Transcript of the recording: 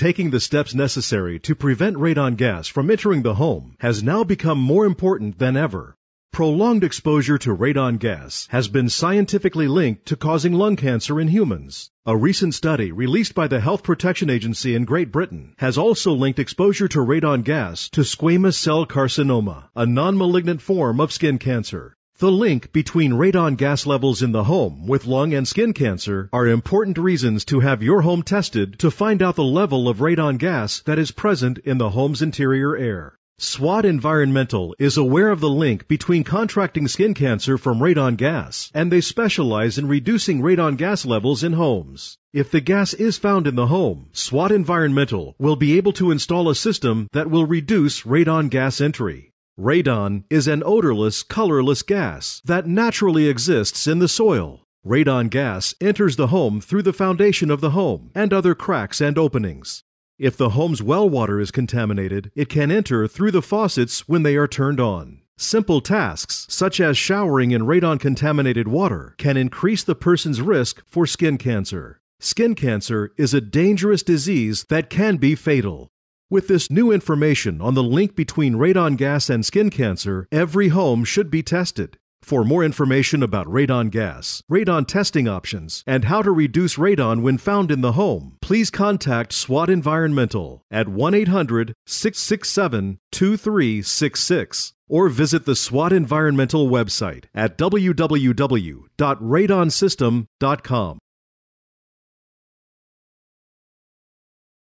Taking the steps necessary to prevent radon gas from entering the home has now become more important than ever. Prolonged exposure to radon gas has been scientifically linked to causing lung cancer in humans. A recent study released by the Health Protection Agency in Great Britain has also linked exposure to radon gas to squamous cell carcinoma, a non-malignant form of skin cancer. The link between radon gas levels in the home with lung and skin cancer are important reasons to have your home tested to find out the level of radon gas that is present in the home's interior air. SWAT Environmental is aware of the link between contracting skin cancer from radon gas, and they specialize in reducing radon gas levels in homes. If the gas is found in the home, SWAT Environmental will be able to install a system that will reduce radon gas entry. Radon is an odorless, colorless gas that naturally exists in the soil. Radon gas enters the home through the foundation of the home and other cracks and openings. If the home's well water is contaminated, it can enter through the faucets when they are turned on. Simple tasks, such as showering in radon contaminated water, can increase the person's risk for skin cancer. Skin cancer is a dangerous disease that can be fatal. With this new information on the link between radon gas and skin cancer, every home should be tested. For more information about radon gas, radon testing options, and how to reduce radon when found in the home, please contact SWAT Environmental at 1 800 667 2366 or visit the SWAT Environmental website at www.radonsystem.com.